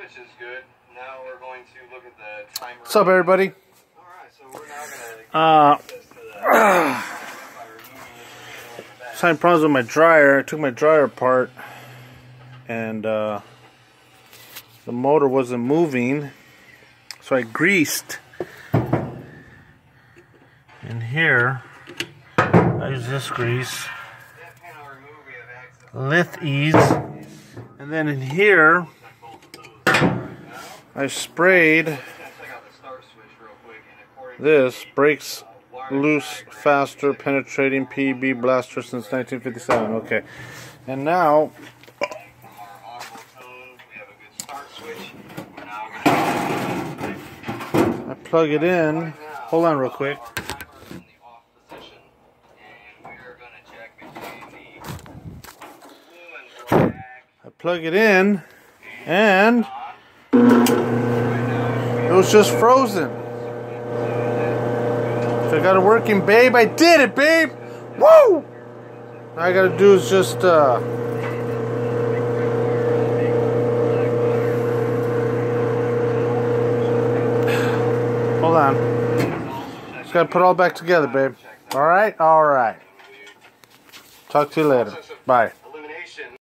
Which is good. Now we're going to look at the timer. What's up, everybody? Alright, so we're now going to Uh, access to the by removing this panel in the back. some problems with my dryer. I took my dryer apart, and uh, the motor wasn't moving, so I greased. In here, I use this grease, That panel removed, we have access Lith Ease, and then in here, according sprayed this breaks loose, faster, penetrating PB blaster since 1957. Okay, and now I plug it in. Hold on, real quick. I plug it in, and it was just frozen. I got it working, babe. I did it, babe. Woo! All I gotta do is just uh, hold on. Just gotta put it all back together, babe. All right, all right. Talk to you later. Bye.